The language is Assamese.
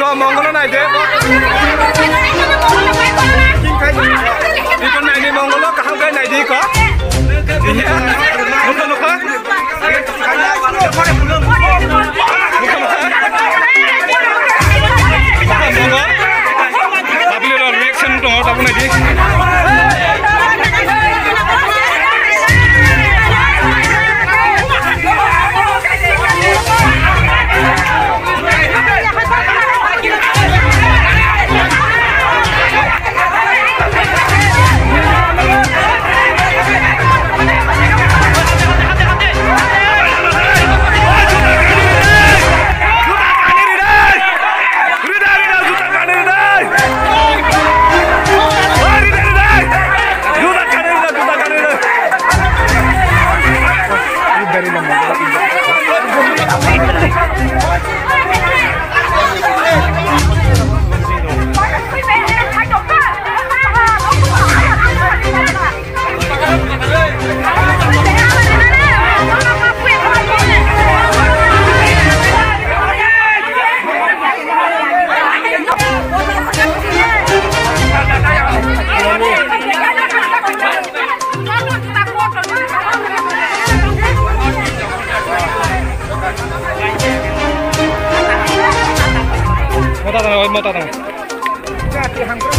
ก็มองก็ไหนเด้อ Mata tangan, mata tangan.